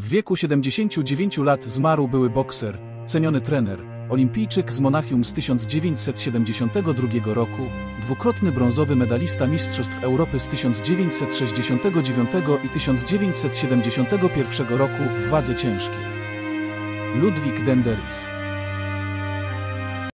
W wieku 79 lat zmarł były bokser, ceniony trener, olimpijczyk z Monachium z 1972 roku, dwukrotny brązowy medalista Mistrzostw Europy z 1969 i 1971 roku w wadze ciężkiej. Ludwik Denderis